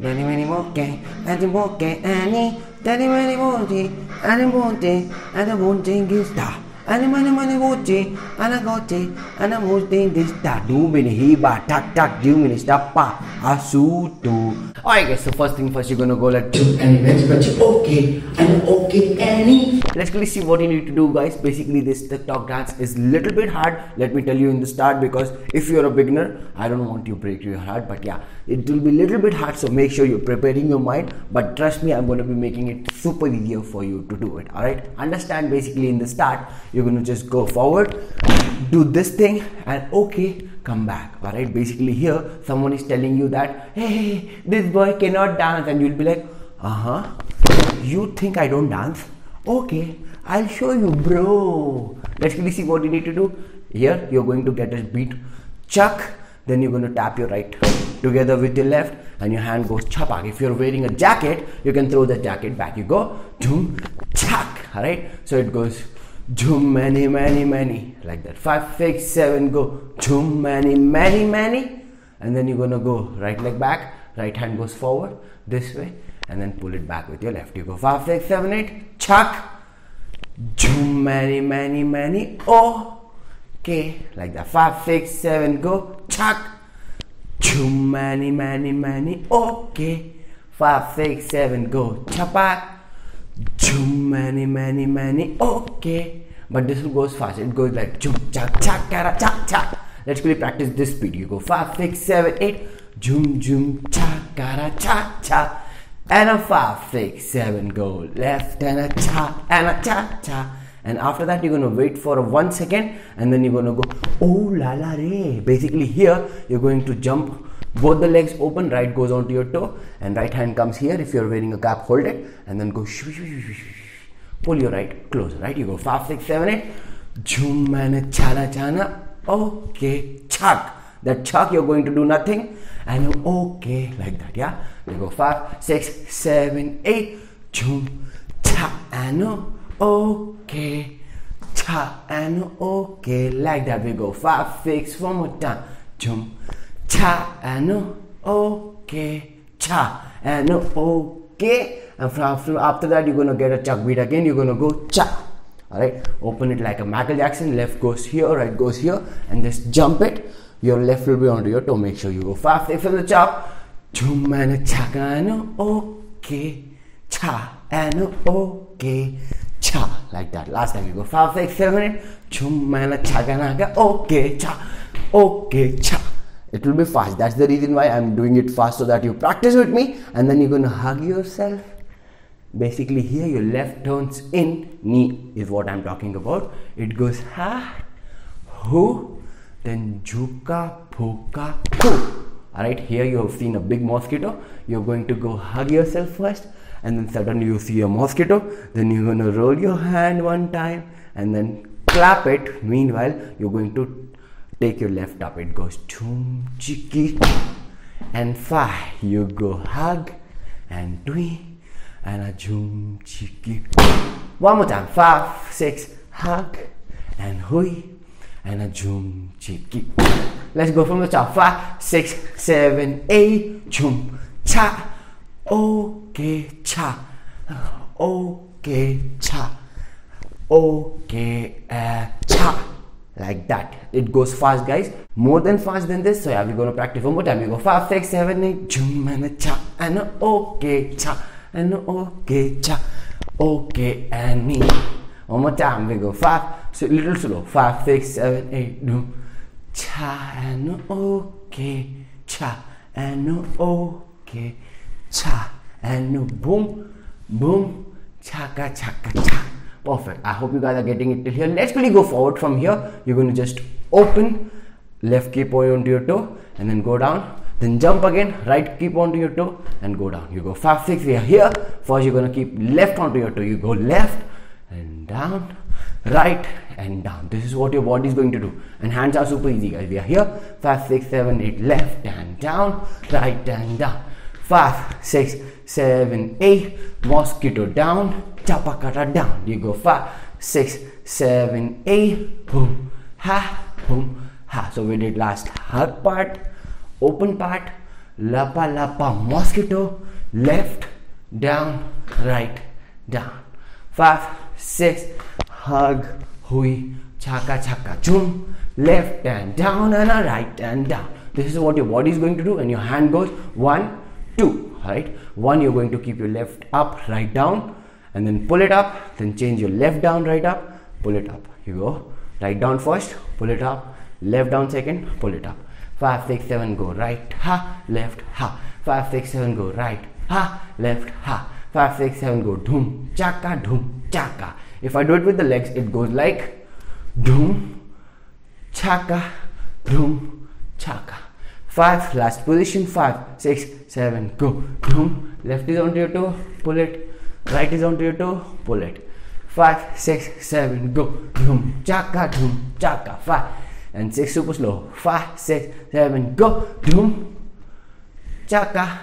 Daddy many monkey, the monkey Annie, Daddy many monkey, and the monkey, and the monkey is da. And the money money mochi, and a gochi, and a mochi this da do mini he ba tak tak do mini stop pa asutu. Alright guys, so first thing first you're gonna go like two and then but okay and okay Annie. Let's quickly see what you need to do guys. Basically this TikTok dance is little bit hard. Let me tell you in the start because if you're a beginner, I don't want you to break your heart, but yeah, it will be little bit hard. So make sure you're preparing your mind. But trust me, I'm gonna be making it super easier for you to do it. Alright, understand basically in the start you're going to just go forward do this thing and okay come back all right basically here someone is telling you that hey this boy cannot dance and you'll be like uh-huh you think i don't dance? Okay i'll show you bro. Let's really see what you need to do? Here you're going to get a beat. Chuck then you're going to tap your right together with your left and your hand goes chapak if you're wearing a jacket you can throw the jacket back. You go jum chak all right so it goes jum many many many. Like that. Five six seven go. Jum many many many. And then you're gonna go right leg back. Right hand goes forward this way. And then pull it back with your left. You go five six seven eight. Chuck. Jum many many many. Oh okay like that. Five six seven go. Chuck. Jum many many many. Okay five six seven go. Chapak Jum many many many. Okay but this will goes fast. It goes like jum cha cha kara cha cha let's quickly practice this speed. You go five six seven eight. Jum jum cha kara cha cha and a five six seven go. Left and a cha and a cha cha and after that you're going to wait for one second and then you're going to go oh la la re. Basically here you're going to jump. Both the legs open right goes onto your toe and right hand comes here. If you're wearing a cap hold it and then go shoo, shoo, shoo, pull your right close right? You go five six seven eight. Jum and chala chana okay chuck that chuck you're going to do nothing. And you okay like that yeah? You go five six seven eight. Jum cha and okay cha and okay. Like that we go five six one more time. Jum cha and okay cha and okay and from after that you're gonna get a chuck beat again. You're gonna go cha. All right open it like a Michael Jackson. Left goes here right goes here. And just jump it. Your left will be onto your toe. Make sure you go fast. If the chop chum and cha and okay. Cha and okay. Cha. Like that. Last time you go five six seven eight. Chum and cha okay. Cha. Okay. Cha. It will be fast. That's the reason why I'm doing it fast so that you practice with me. And then you're going to hug yourself. Basically, here your left turns in, knee is what I'm talking about. It goes ha, hu, then juka, puka, hu. Alright, here you have seen a big mosquito. You're going to go hug yourself first and then suddenly you see a mosquito. Then you're going to roll your hand one time and then clap it. Meanwhile, you're going to take your left up it goes chum chiki and fa you go hug and three and a chum chiki one more time five six hug and hui. And a chum chiki. Let's go from the top five six seven eight chum cha okay cha okay cha okay uh, cha like that. It goes fast guys more than fast than this. So yeah we're gonna practice one more time. We go five six seven eight zoom and a cha and a okay cha and okay cha okay and me one more time we go five so little slow five six seven eight doom cha and okay cha and okay cha and boom boom chaka chaka cha. Cha. perfect. I hope you guys are getting it till here. Let's really go forward from here. You're going to just open left key point onto your toe and then go down then jump again right keep onto your toe and go down. You go five six we are here. First you're to keep left onto your toe. You go left and down right and down. This is what your body is going to do. And hands are super easy guys. We are here. Five six seven eight left and down right and down. Five six seven eight mosquito down chapakata down. You go five, six, seven, eight, boom, ha, boom, ha. So we did last hug part, open part, lapa lapa mosquito left down right down. Five six hug hui chaka chaka chum left and down and a right and down. This is what your body is going to do and your hand goes one two right? One you're going to keep your left up right down and then pull it up then change your left down right up pull it up. You go. Right down first pull it up. Left down second pull it up five six seven go right ha left ha. Five six seven go right ha left ha. Five six seven go dhoom chaka dhoom chaka. If i do it with the legs it goes like dhoom chaka dhoom chaka. Five last position five six seven go dhoom. Left is onto your toe pull it. Right is onto your toe pull it. Five six seven go dhoom chaka dhoom chaka. Five and six super slow. Five six seven go. Dhoom chaka.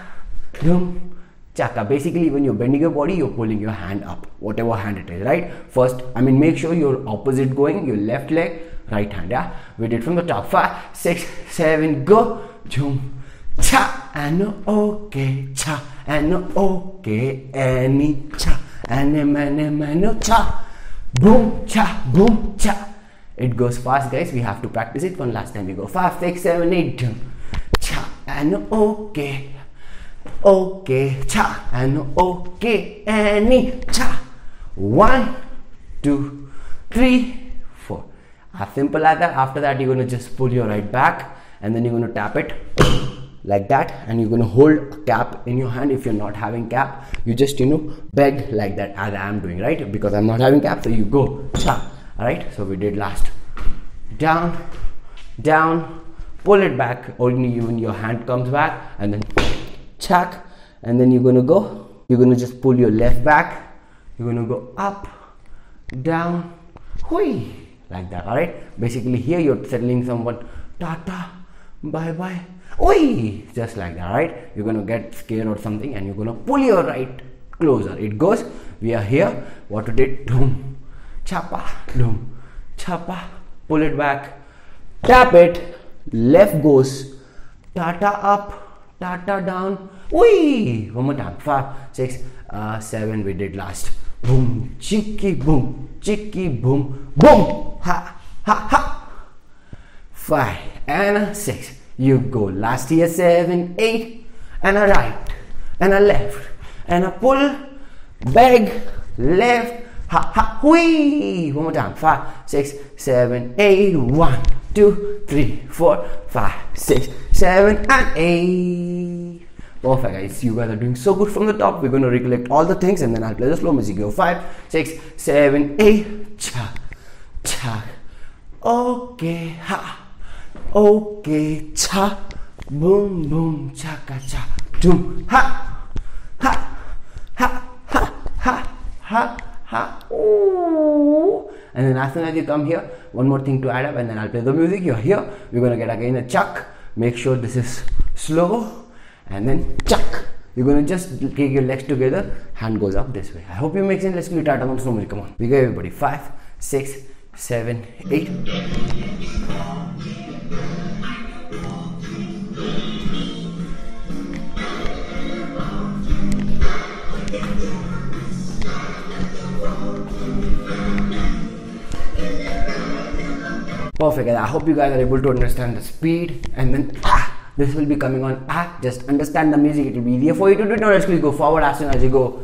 Dhoom chaka. Basically when you're bending your body you're pulling your hand up whatever hand it is right? First i mean make sure you're opposite going your left leg right hand yeah? We did from the top. Five six seven go. Jum cha. And okay. Cha. And okay. Any cha. And mane mane cha. Boom cha. Boom cha it goes fast guys. We have to practice it. One last time we go five six seven eight. Jum cha and okay. Okay. Cha and okay. Any cha. One two three four. As simple as that after that you're going to just pull your right back and then you're going to tap it like that and you're going to hold a cap in your hand. If you're not having cap you just you know beg like that as i am doing right? Because i'm not having cap so you go cha right so we did last. Down down pull it back. Only when your hand comes back. And then chuck. And then you're to go. You're to just pull your left back. You're to go up down. Hui! Like that all right basically here you're settling someone tata bye bye oi! Just like that right you're to get scared or something and you're to pull your right closer. It goes we are here. What to did doom chapa doom chapa pull it back tap it left goes tata up tata down Oi! One more time. Five, six, uh, seven. We did last. Boom, chicky, boom, chicky, boom, boom. Ha, ha, ha. Five and a six. You go last year seven, eight, and a right, and a left, and a pull, bag, left, ha, ha, whee. One more time. Five, six, seven, eight. One, two, three, four, five, six, seven, and eight. Perfect, guys. You guys are doing so good from the top. We're going to recollect all the things and then I'll play the slow music. Go five, six, seven, eight. Cha, cha. Okay, ha. Okay, cha. Boom, boom, chaka, cha. Doom, ha. Ha, ha, ha, ha, ha, ha. Ooh. And then as soon as you come here, one more thing to add up and then I'll play the music. You're here. We're going to get again a chuck. Make sure this is slow and then chuck. You're gonna just take your legs together, hand goes up this way. I hope you make sense. Let's do it on slow music. Come on. We go everybody. Five, six, seven, eight. Perfect. I hope you guys are able to understand the speed. And then ah, this will be coming on. Ah just understand the music. It will be easier for you to do it. Now let's go forward as soon as you go.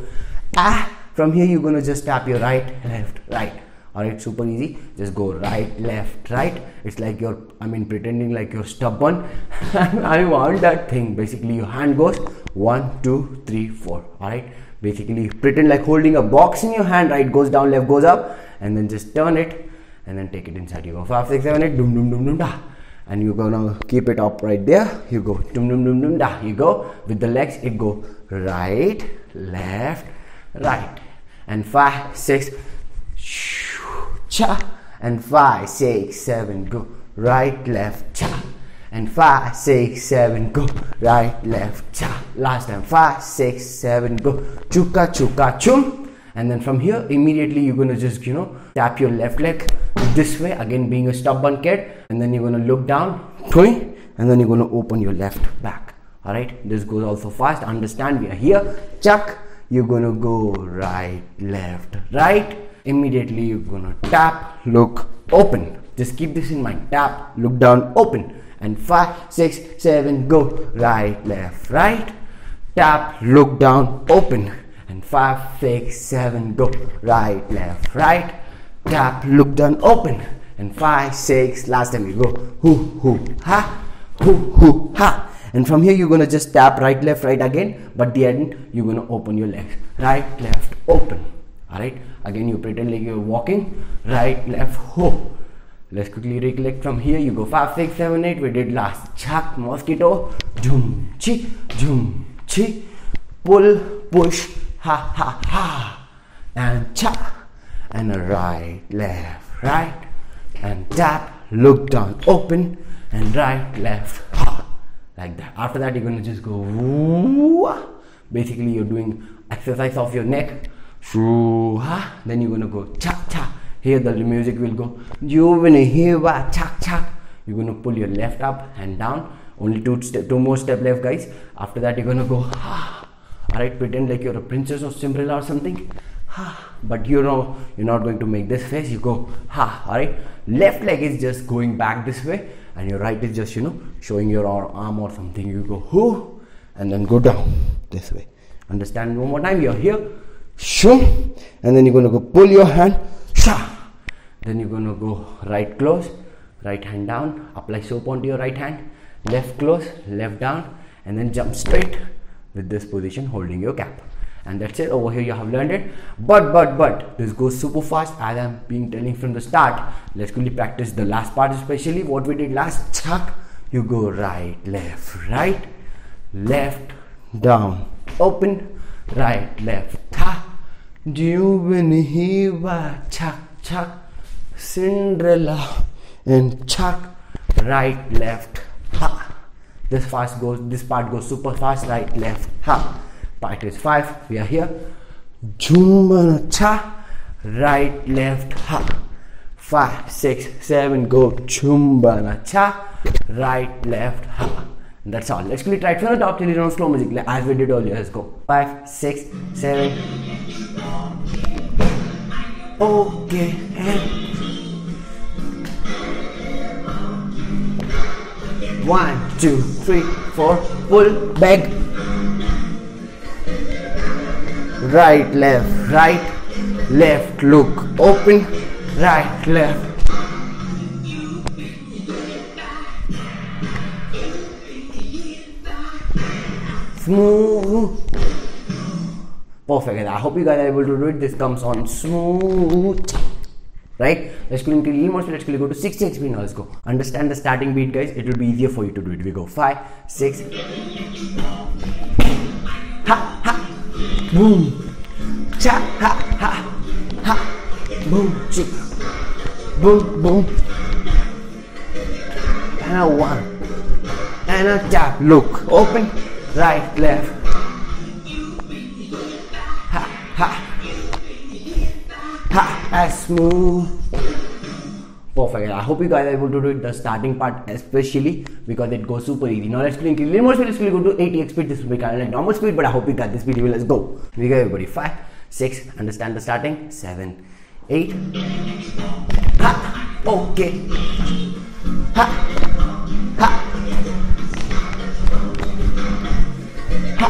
Ah from here you're to just tap your right left right. Alright super easy. Just go right left right. It's like you're i mean pretending like you're stubborn. I want that thing. Basically your hand goes one two three four. Alright basically pretend like holding a box in your hand. Right goes down left goes up. And then just turn it and then take it inside. You go five six seven eight doom doom doom doom da. And you're gonna keep it up right there. You go dum dum dum dum da. You go with the legs it go right left right. And five six cha. And five six seven go right left cha. And five six seven go right left cha. Last time five six seven go chuka chuka chum. And then from here immediately you're going to just you know tap your left leg this way again being a stubborn kid and then you're going to look down and then you're going to open your left back All right, this goes also fast. Understand? We are here. Chuck. You're gonna go right, left, right. Immediately you're gonna tap, look, open. Just keep this in mind. Tap, look down, open. And five, six, seven, go. Right, left, right. Tap, look down, open. And five, six, seven, go. Right, left, right. Tap, look down, open. And five, six, last time you go. Hoo, hoo, ha. Hoo, hoo, ha. And from here you're gonna just tap right, left, right again. But the end, you're gonna open your legs. Right, left, open. Alright. Again you pretend like you're walking. Right, left, ho. Let's quickly recollect from here. You go 5, 6, 7, 8. We did last. Chuck, mosquito. Jum, chi, jum, chi. Pull, push, ha, ha, ha. And chuck. And a right, left, right. And tap, look down, open. And right, left. Like that. After that, you're to just go. Basically, you're doing exercise of your neck. Then you're to go cha, cha here the music will go you will hear chak chak you're going to pull your left up and down only two step two more step left guys after that you're to go all right pretend like you're a princess of Cinderella or something ha but you know you're not going to make this face you go ha all right left leg is just going back this way and your right is just you know showing your arm or something. You go whoo and then go down this way. Understand? One more time you're here shoo and then you're going to go pull your hand sha then you're going to go right close right hand down apply soap onto your right hand left close left down and then jump straight with this position holding your cap and that's it. Over here you have learned it. But but but this goes super fast as i'm being telling from the start. Let's quickly practice the last part especially what we did last. Chuck you go right left right left down. Open right left. Ta win here chuck chuck. Cinderella and chuck right left ha. This fast goes this part goes super fast right left ha part is five we are here. Jumana cha right left ha. Five six seven go. Chumbana cha right left ha. That's all. Let's quickly try it. From the top till you know slow music as we did earlier. Let's go. Five six seven. Okay. And One, two, three, four. Pull back. Right, left, right, left. Look open. Right, left. Smooth. Perfect. I hope you guys are able to do it. This comes on smooth right let's go into little more let's go to 60 XP now let's go understand the starting beat guys it will be easier for you to do it we go 5 6 ha ha boom. Cha ha ha ha. Boom chick boom boom. And a one. And a tap. Look. Open. Right left. Ha ha. Ha, as smooth perfect. I hope you guys are able to do it the starting part especially because it goes super easy. Now let's click a little more speed let's go to 80 speed. This will be kind of like normal speed but i hope you got this video let's go. We go everybody. Five six understand the starting. Seven eight. Ha! Okay. Ha! Ha! Ha!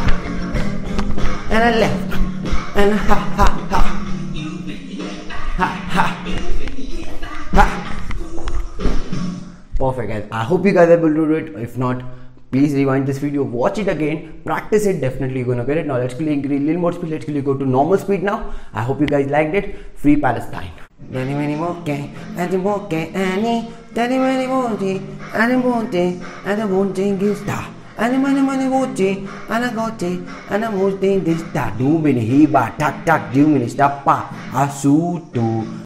And a left. And ha ha ha. Ha ha. Ha perfect guys. I hope you guys are able to do it. If not please rewind this video watch it again practice it. Definitely you're gonna get it. Now let's click a little more speed. Let's click go to normal speed now. I hope you guys liked it. Free palestine. Daddy many moke, daddy moke, Annie, daddy many moke, Annie moke, and the mountain is da. Annie many many moke, and I got it, and I'm mountain this da. Do many he tak tak. Do many stop pa, asutu.